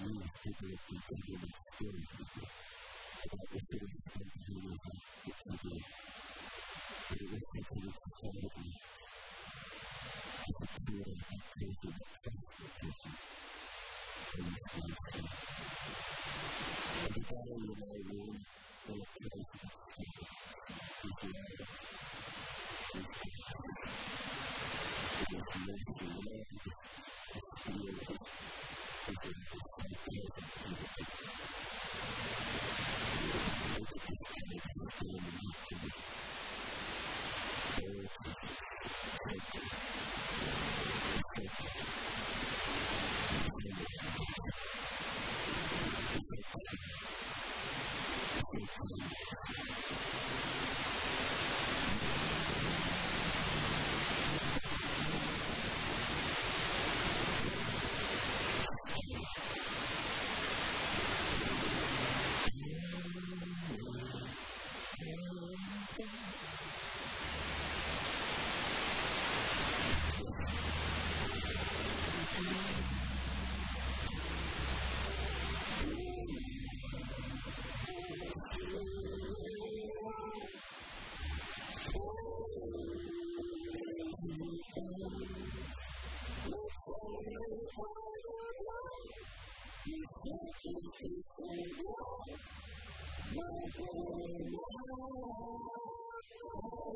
non solo il tempo del storico, ma questo è che cade per il un senso di questo così, per il senso. Evitare le mai loro, per la creazione di questo.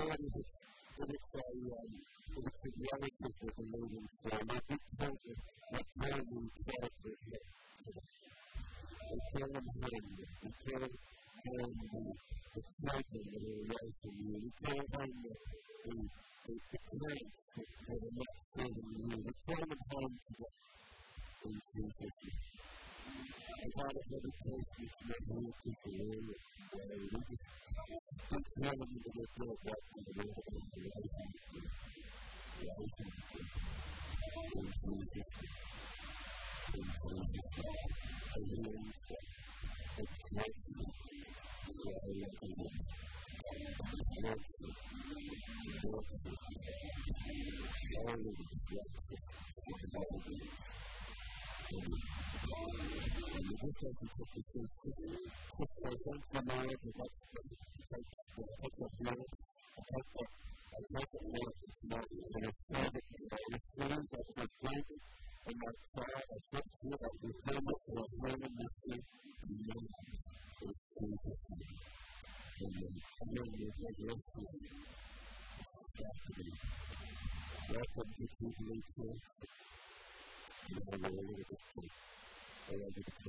ability good person to take this seriously. So, for example, my wife is like, take the take the notes, take the I take the notes, you know, and I feel that the feelings that you feel, and I try, I just feel that you feel it, and I feel it, and I feel it, and I feel it. Amen. Amen. Welcome to Jubilee Church. You know, we're a little bit, we're a little bit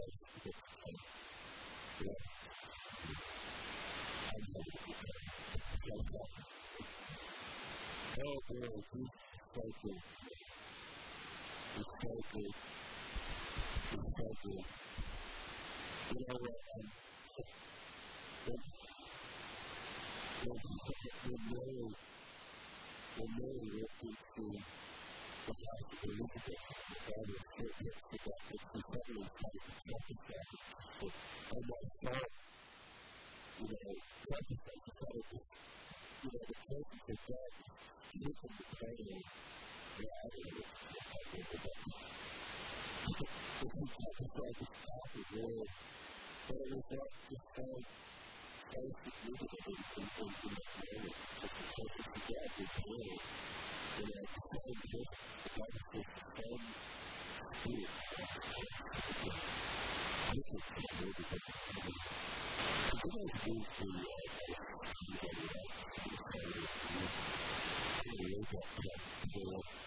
делает вид в толпе. Из толпы. Из толпы. Первое. умею, умею вернуться в нашу политику, которая все это всегда подписала, что подписала, что она стала, you know, just as a you know, the presence of God strengthened the prayer rather than the If you try to start to stop the world, but it was not just how Christ is living in the prayer, but the presence of God was real. And I tell him just, the Bible says, the Son, the Spirit, and the Holy Spirit. I think it's a little bit different. But what I was doing for you, Thank you.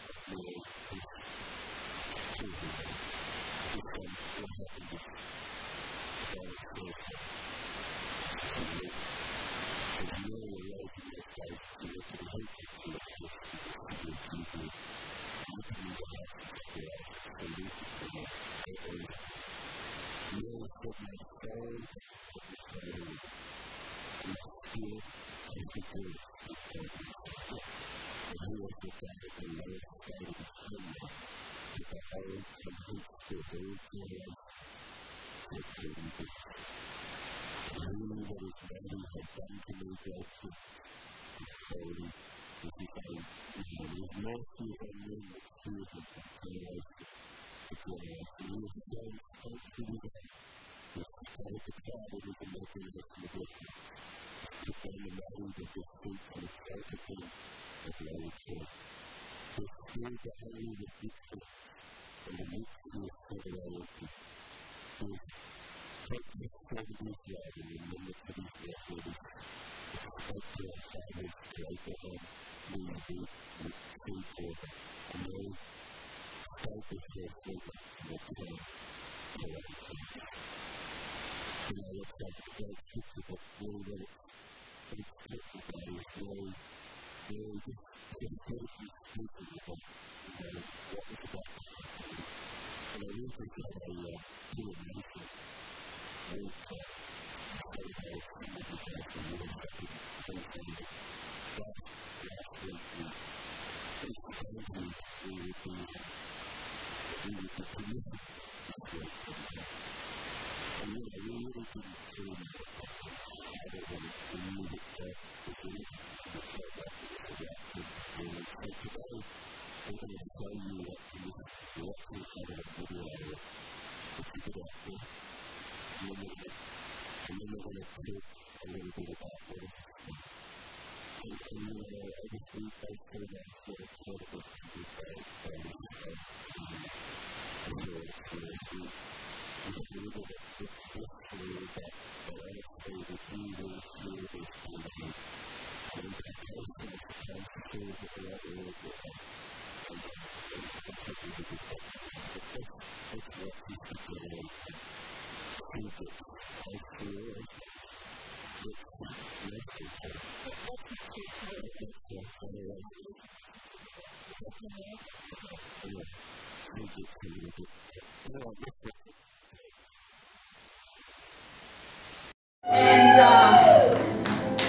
And, uh,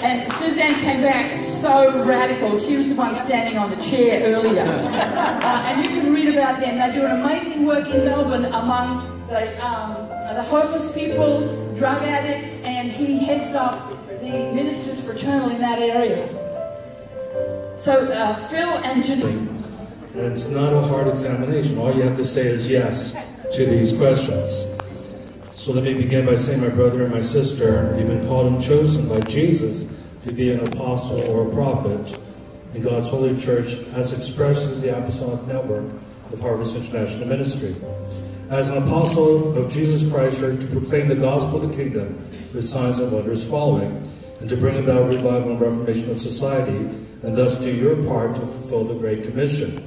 and Suzanne came back so radical. She was the one standing on the chair earlier. Uh, and you can read about them. They do an amazing work in Melbourne among the, um, the homeless people, drug addicts, and he heads up the Ministers Fraternal in that area. So, uh, Phil and Janine. And it's not a hard examination. All you have to say is yes to these questions. So let me begin by saying, my brother and my sister, you've been called and chosen by Jesus to be an apostle or a prophet in God's holy church as expressed in the apostolic network of Harvest International Ministry. As an apostle of Jesus Christ, you're to proclaim the gospel of the kingdom with signs and wonders following, and to bring about revival and reformation of society, and thus do your part to fulfill the Great Commission.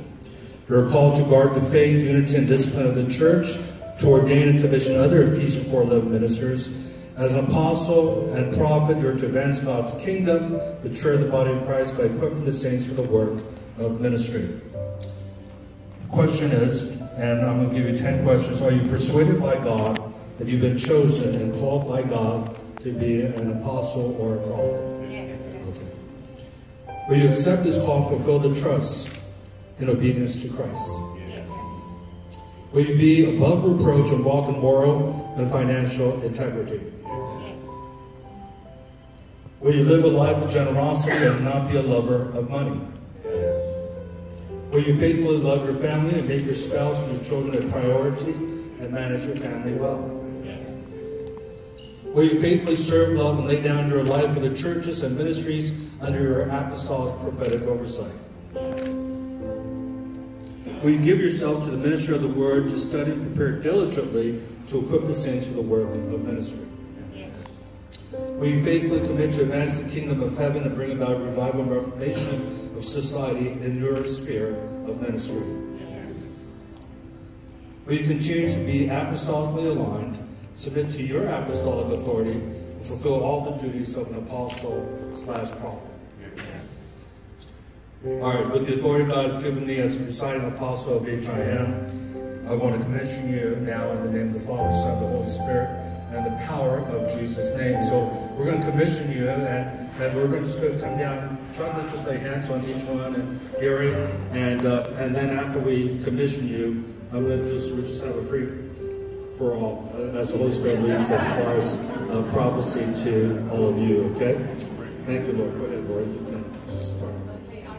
You are called to guard the faith, unity, and discipline of the church, to ordain and commission other Ephesians 4.11 ministers. As an apostle and prophet, you're to advance God's kingdom, mature the body of Christ by equipping the saints for the work of ministry. The question is, and I'm going to give you 10 questions. Are you persuaded by God that you've been chosen and called by God to be an apostle or a prophet? Will you accept this call and fulfill the trust and obedience to Christ? Will you be above reproach and walk in moral and financial integrity? Will you live a life of generosity and not be a lover of money? Will you faithfully love your family and make your spouse and your children a priority and manage your family well? Will you faithfully serve, love, and lay down your life for the churches and ministries under your apostolic prophetic oversight? Will you give yourself to the ministry of the word to study and prepare diligently to equip the saints for the work of ministry? Will you faithfully commit to advance the kingdom of heaven and bring about revival and reformation of society in your sphere of ministry? Will you continue to be apostolically aligned, submit to your apostolic authority, fulfill all the duties of an apostle slash prophet? All right, with the authority God has given me as a presiding apostle of HIM, I want to commission you now in the name of the Father, Son, the Holy Spirit, and the power of Jesus' name. So we're going to commission you, and, and we're going to just going to come down. Try to just lay hands on each one, and Gary, and uh, and then after we commission you, I'm going to just we just have a free for all uh, as the Holy Spirit leads as far as uh, prophecy to all of you. Okay? Thank you, Lord. Go ahead, Lord. You can just start. Okay, um,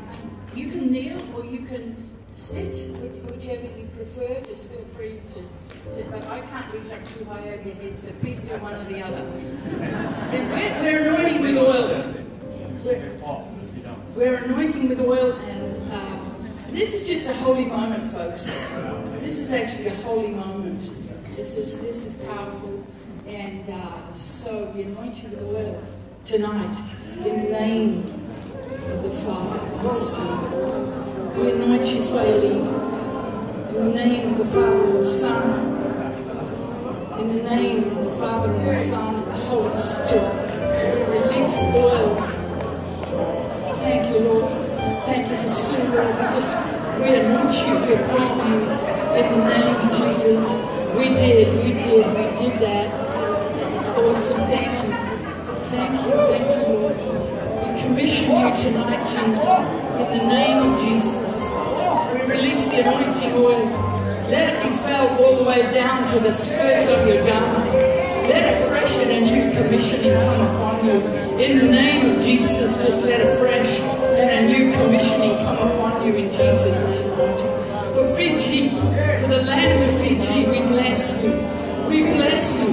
you can kneel or you can sit, whichever you prefer. Just feel free to, to. But I can't reach up too high over your head, so please do one or the other. We're, we're anointing with oil. We're, we're anointing with oil, and um, this is just a holy moment, folks. This is actually a holy moment. This is this is powerful, and uh, so we anoint you with oil tonight in the name of the Father and the Son. We anoint you, Failing, in the name of the Father and the Son, in the name of the Father and the Son and the Holy Spirit. We release oil Thank you, Lord. Thank you for Lord. We just, we anoint you, we appoint you in the name of Jesus. We did, we did, we did that. It's awesome. Thank you. Thank you, thank you, Lord. We commission you tonight, Gina, in the name of Jesus. We release the anointing oil. Let it be felt all the way down to the skirts of your garment. Let a fresh and a new commissioning come upon you. In the name of Jesus, just let a fresh and a new commissioning come upon you in Jesus' name, Lord. For Fiji, for the land of Fiji, we bless you. We bless you.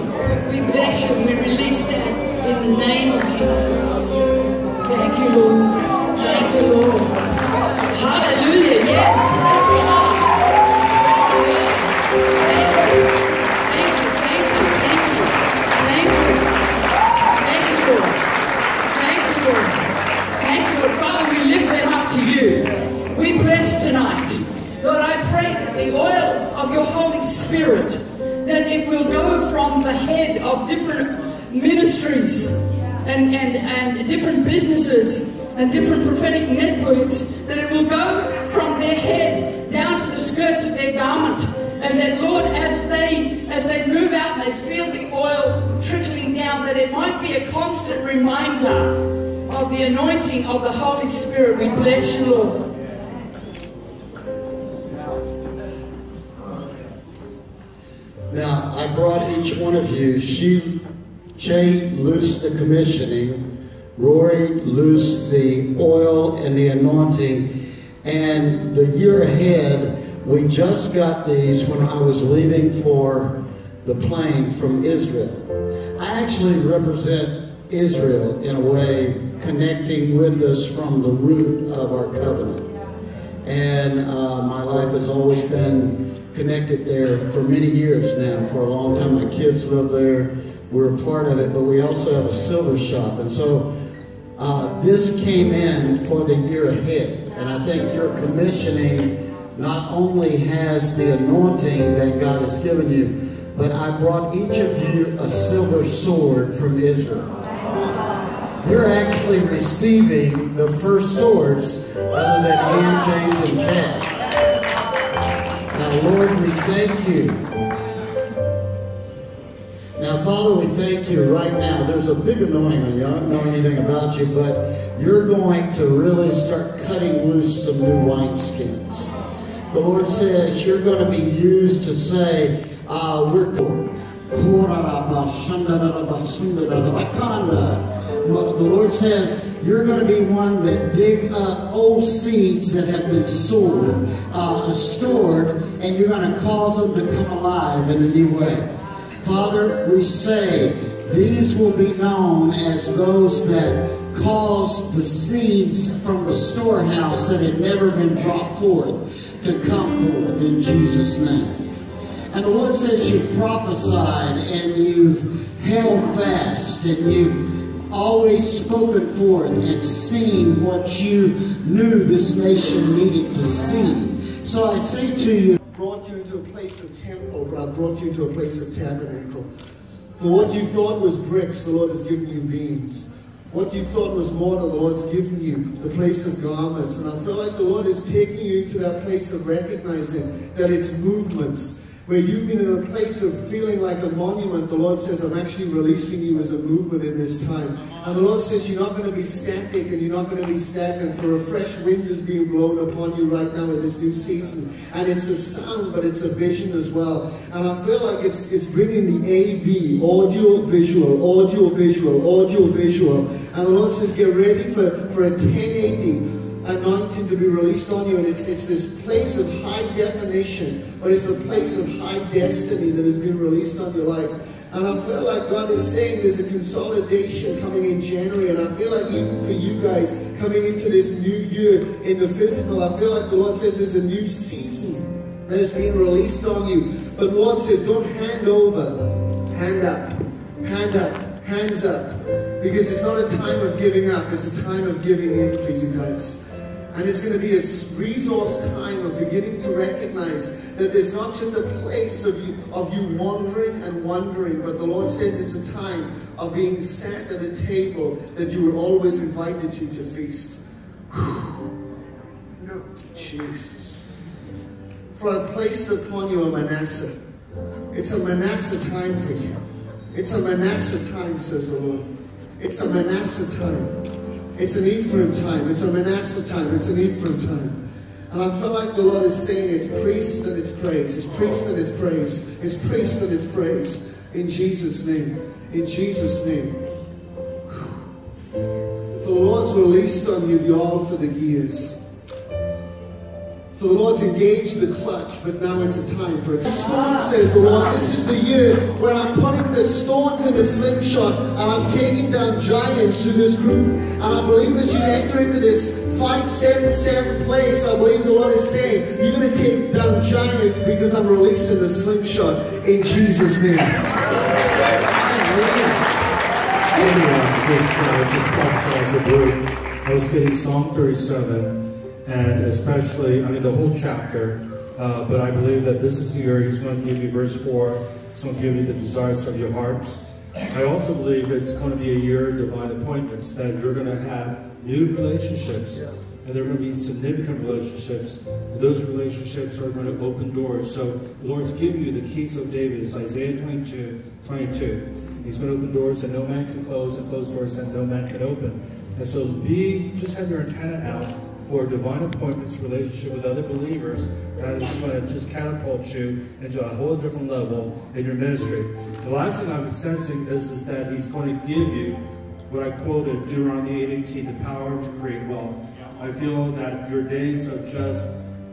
We bless you. We release that in the name of Jesus. Thank you, Lord. Thank you, Lord. Hallelujah. Yes. Praise God. Praise Lord. Thank you. Thank you. Thank you. Thank you. Thank you. Thank you, Lord. Thank you, Lord. Thank you, Lord. Father, we lift them up to you. We bless tonight. Lord, I pray that the oil of your Holy Spirit, that it will go from the head of different ministries and, and, and different businesses and different prophetic networks, that it will go from their head down to the skirts of their garment. And that Lord, as they as they move out and they feel the oil trickling down, that it might be a constant reminder of the anointing of the Holy Spirit. We bless you, Lord. Now, I brought each one of you, she, Jay loosed the commissioning, Rory loosed the oil and the anointing, and the year ahead, we just got these when I was leaving for the plane from Israel. I actually represent Israel in a way, connecting with us from the root of our covenant. And uh, my life has always been connected there for many years now. For a long time, my kids live there. We're a part of it, but we also have a silver shop. And so uh, this came in for the year ahead. And I think your commissioning not only has the anointing that God has given you, but I brought each of you a silver sword from Israel. You're actually receiving the first swords other than Ann, James, and Chad. Lord, we thank you. Now, Father, we thank you right now. There's a big anointing on you. I don't know anything about you, but you're going to really start cutting loose some new wineskins. The Lord says you're going to be used to say, uh, we're the Lord says, you're going to be one that dig up old seeds that have been uh, stored, and you're going to cause them to come alive in a new way. Father, we say these will be known as those that caused the seeds from the storehouse that had never been brought forth to come forth in Jesus' name. And the Lord says you've prophesied and you've held fast and you've always spoken forth and seen what you knew this nation needed to see. So I say to you, brought you into a place of temple, but I brought you into a place of tabernacle. For what you thought was bricks, the Lord has given you beams. What you thought was mortar, the Lord's given you the place of garments. And I feel like the Lord is taking you into that place of recognizing that it's movements where you've been in a place of feeling like a monument, the Lord says, I'm actually releasing you as a movement in this time. And the Lord says, you're not going to be static and you're not going to be stagnant, for a fresh wind is being blown upon you right now in this new season. And it's a sound, but it's a vision as well. And I feel like it's, it's bringing the AV, audio, visual, audio, visual, audio, visual. And the Lord says, get ready for, for a 1080 to be released on you. And it's, it's this place of high definition, but it's a place of high destiny that has been released on your life. And I feel like God is saying there's a consolidation coming in January. And I feel like even for you guys coming into this new year in the physical, I feel like the Lord says there's a new season that is being released on you. But the Lord says, don't hand over, hand up, hand up, hands up. Because it's not a time of giving up, it's a time of giving in for you guys. And it's going to be a resource time of beginning to recognize that there's not just a place of you, of you wandering and wondering, but the Lord says it's a time of being sat at a table that you were always invited to to feast. No, Jesus. For I placed upon you a Manasseh. It's a Manasseh time for you. It's a Manasseh time, says the Lord. It's a Manasseh time. It's an Ephraim time. It's a Manasseh time. It's an Ephraim time. And I feel like the Lord is saying it's priest and it's praise. It's priest and it's praise. It's priest and it's praise. In Jesus' name. In Jesus' name. For the Lord's released on you the oil for the gears. For the Lord's engaged the clutch, but now it's a time for it. Storm, says the Lord. This is the year where I'm putting the stones in the slingshot and I'm taking down giants to this group. And I believe as you enter into this 577 place, I believe the Lord is saying, you're going to take down giants because I'm releasing the slingshot in Jesus' name. Anyway, just, uh, just prophesy as a group. I was getting Psalm 37 and especially, I mean, the whole chapter. Uh, but I believe that this is the year He's going to give you verse 4. He's going to give you the desires of your heart. I also believe it's going to be a year of divine appointments, that you're going to have new relationships. And they're going to be significant relationships. Those relationships are going to open doors. So the Lord's giving you the keys of David. It's Isaiah 22, 22. He's going to open doors that no man can close and close doors that no man can open. And so be, just have your antenna out for divine appointments, relationship with other believers, that is going to just catapult you into a whole different level in your ministry. The last thing I'm sensing is, is that he's going to give you what I quoted, Deuteronomy 8:18, the power to create wealth. I feel that your days of just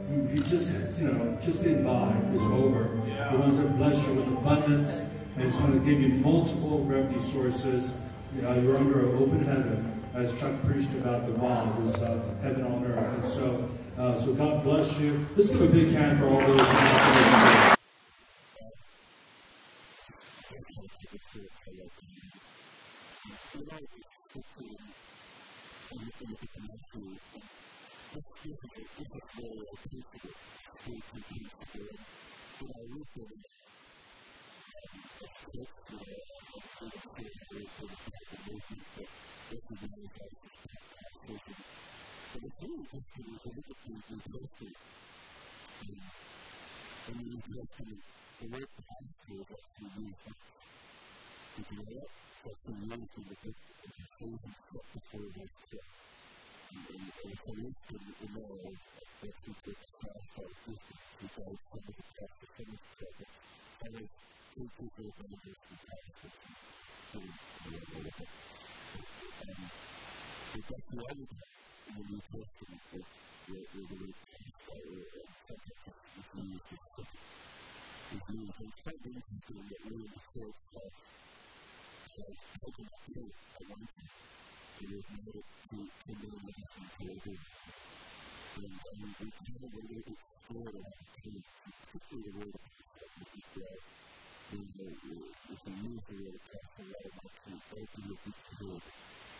you just you know just getting by is over. He wants to bless you with abundance, and it's going to give you multiple revenue sources. Uh, you're under an open heaven as Chuck preached about the bond, was uh, heaven on earth. And so, uh, so God bless you. Let's give a big hand for all those. Thank you. questo di me che ascolti. Perché se io questo mi conosco più di questo, e mi ricordo che non è tanto faccio di me, perché non è faccio di me che mi conosco più di questo, che e saluto di me, e tutto il senso, e tutto il senso, e tutto il senso, e tutto il senso, e tutto il senso, e tutto il senso, e tutto il senso, e tutto il senso, e tutto il senso, e tutto il senso, e tutto il senso, e tutto il um, but that's the other when you test them, that we're, we're going to test that we're subject to disease is disease. And it's quite interesting that we're in the sort of taking a pill at one time, and we've made it to, to know that it's not to do. And I mean, we kind of a little bit scared of that pill, particularly the way that it's like, it's like, you know, if you use the word, it's a lot of options, both of you will be cured.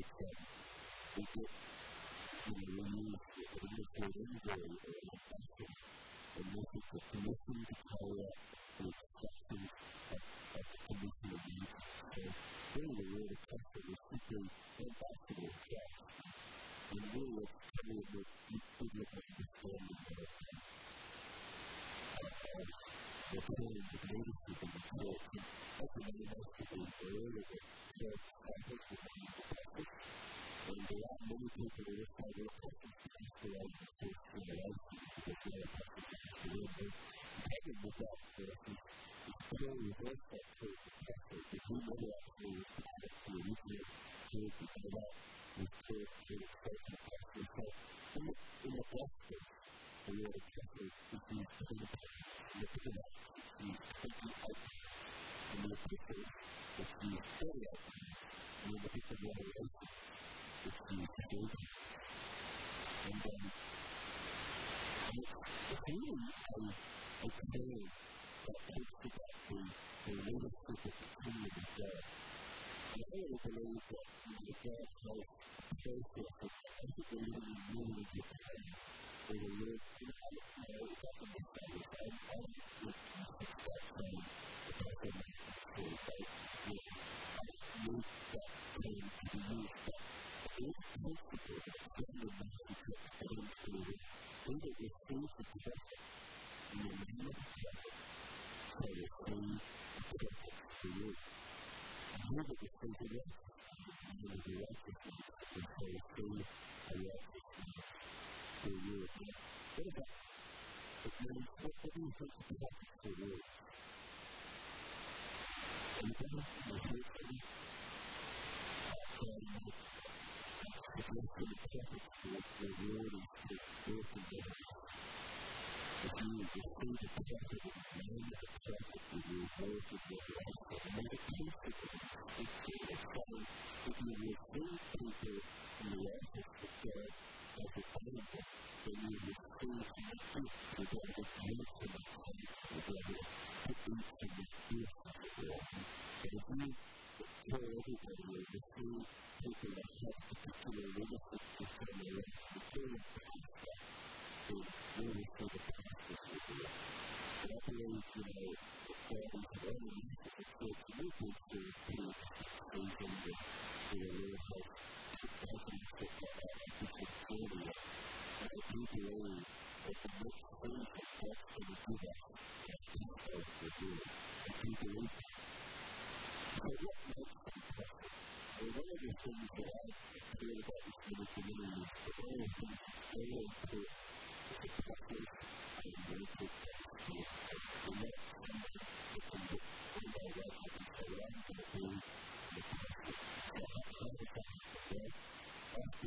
diciamo, perché l'inizio, l'inizio del genere, la passione, è molto commesso di power, the acceptance of, of the condition this principle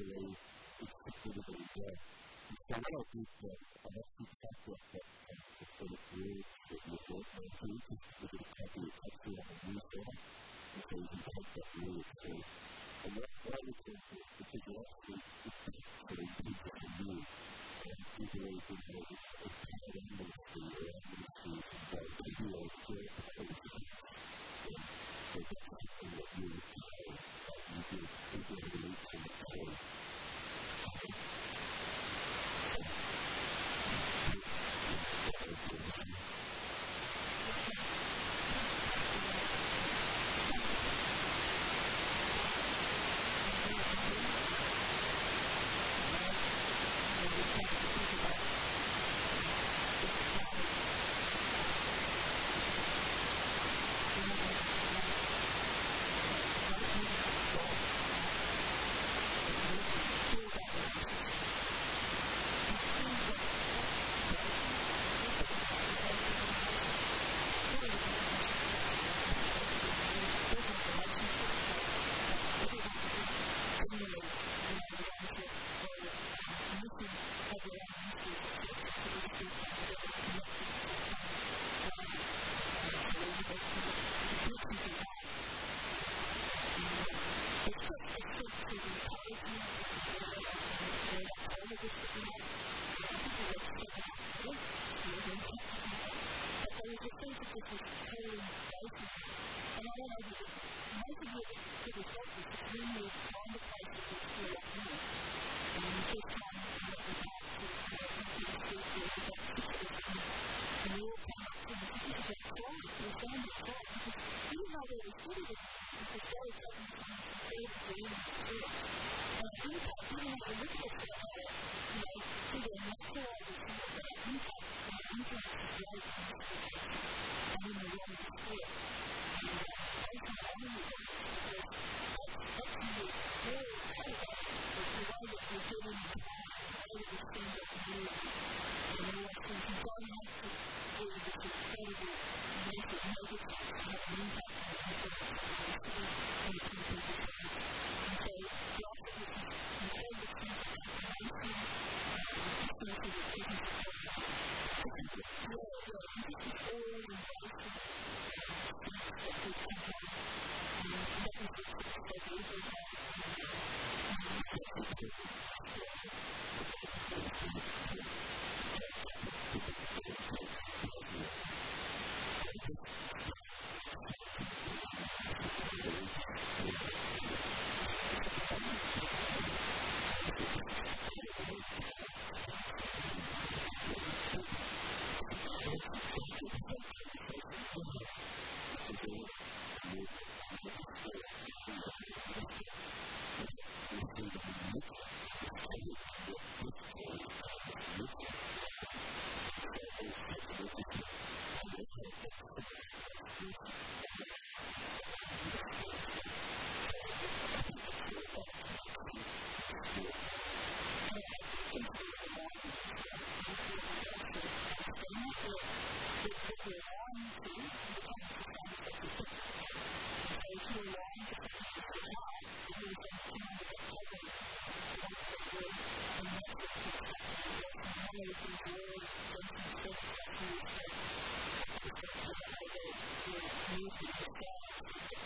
くらい、生きてくるというか、下がらっていって、Thank you.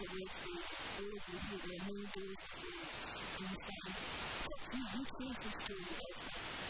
interesse alle Dinge der Mundung zu liefern. Das ist die wichtigste Stunde.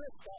Christ.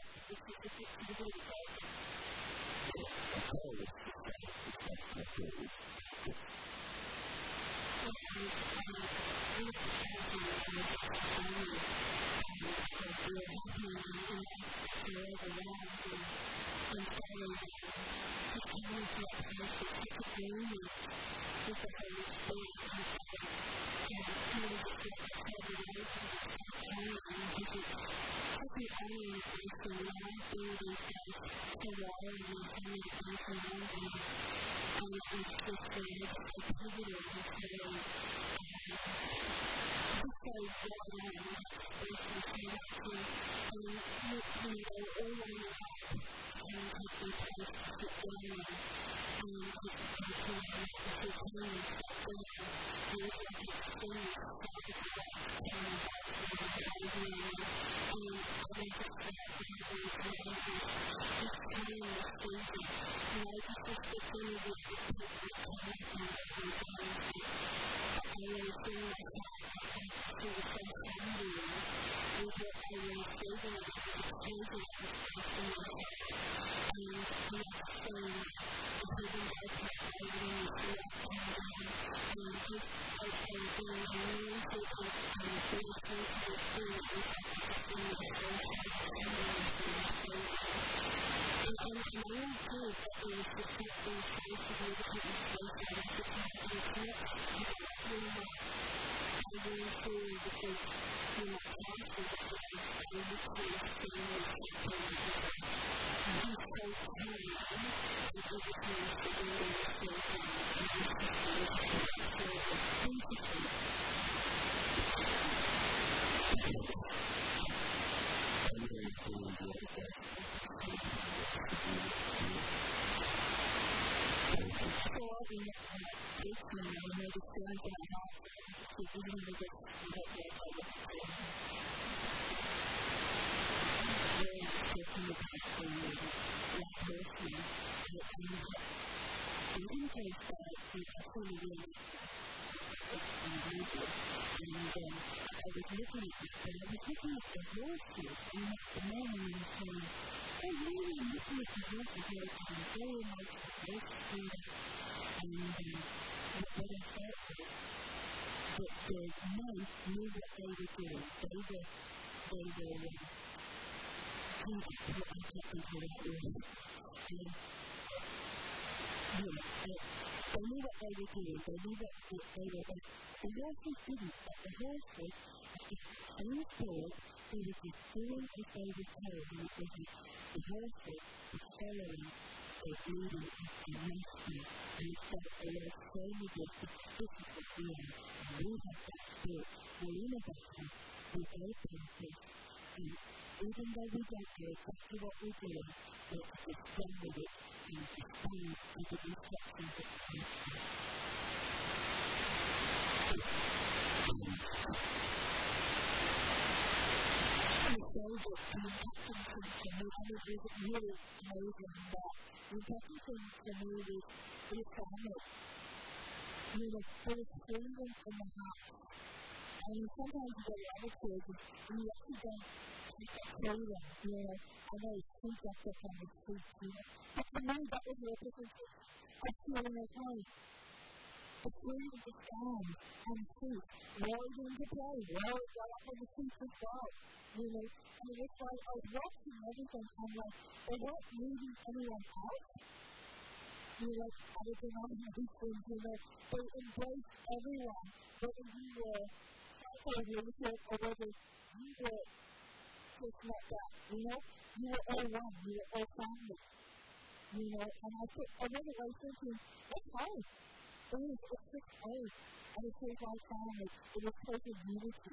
believe that they, they were that the Lord who didn't, but the whole faith of the same Spirit who was just doing as they were told in the vision. The whole faith was following the leading of the ministry. And so the Lord firmly gives the position of being, and we have that Spirit. We're in even though we don't do exactly what we're doing, we're consistent with it and respond to the instructions that Christ So that the impacting thing. You know, there was freedom in the house. I mean, sometimes what I would you actually don't show you know, I know it's too jacked up on you. But the that was your I feel in. The fear of the stand and seek, rolled into play, rolled right up on the street. You know, and it's like I was watching everything, I'm like, they weren't needing anyone else. You know, I don't know these things, you know, they embraced everyone, whether you were, or whether you were it's not that, you know? You were all one, you were all family. You know, and I think, oh, I really was thinking, that's. It is, it's just fine. And it is our family. It is perfect unity.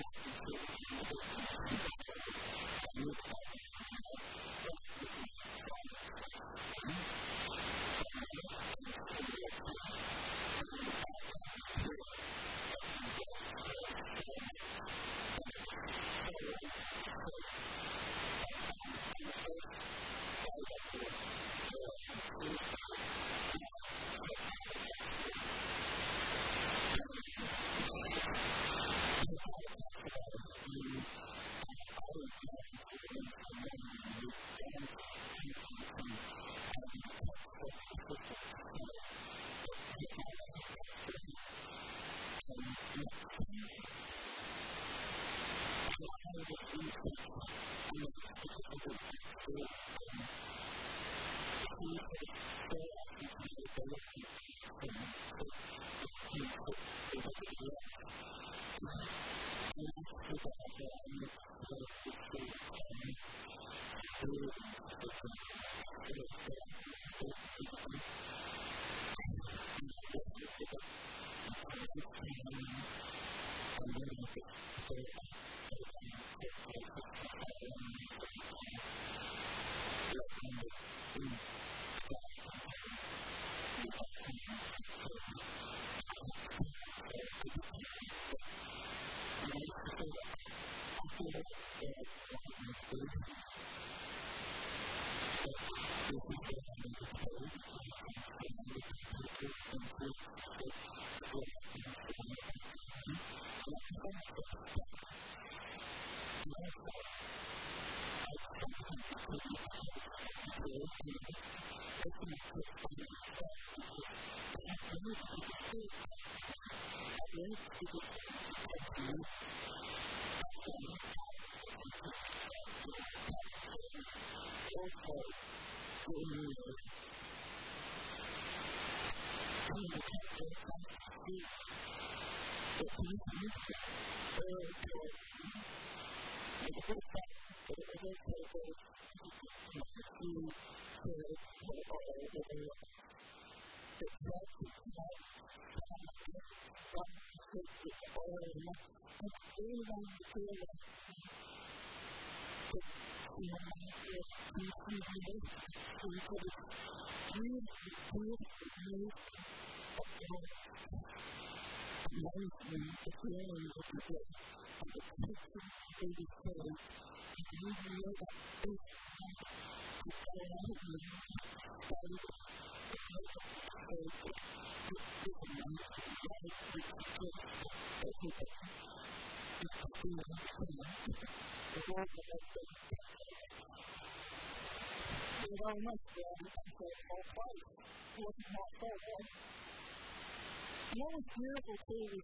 ハハハハ! cool, and and the feeling of the day, and the tension that they would carry, and you know that this moment could go on and be stable, and know that it's safe, it is a nice life, which is just everything, it's still in change, the world that I've been it almost ran into a whole place. It wasn't my fault, right? And what was beautiful too was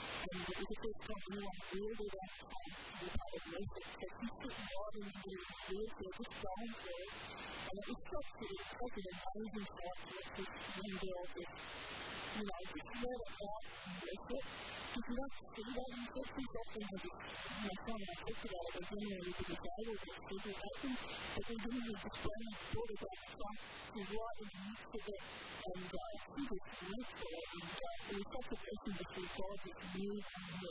We going on really that time to be part of music. So he's sitting right. And it was such, it was such an amazing sight to this young girl just, you know, just let it out and bless it. Because don't see that in churches often. They just, you know, someone I talked about it, they generally would be to see open, but we didn't really just bring it forward that to right in the midst of it. And uh, I think it's natural. And uh, it was such a blessing to see God just move and move.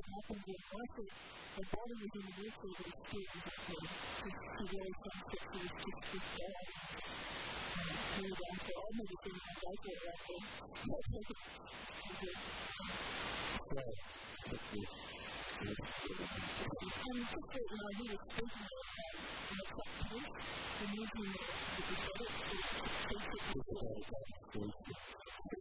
what happened in Arthur, my daughter was in the nursing and she was okay. She really thinks that she was just with God and just carried on for all medicine and life right around her. That's like a good God took this. And just right now, he was thinking that um, in a tough place, the movie that was better to take it to the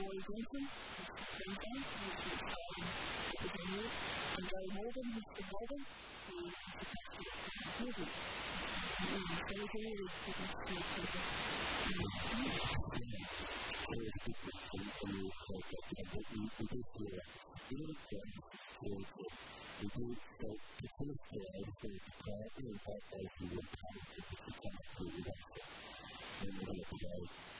Roy Duncan, Duncan, Mr. Stein, Mr. Moore, and Gary Morgan, Mr. Morgan, who is the pastor of the movie. So there's a lot of people to people. Thank you.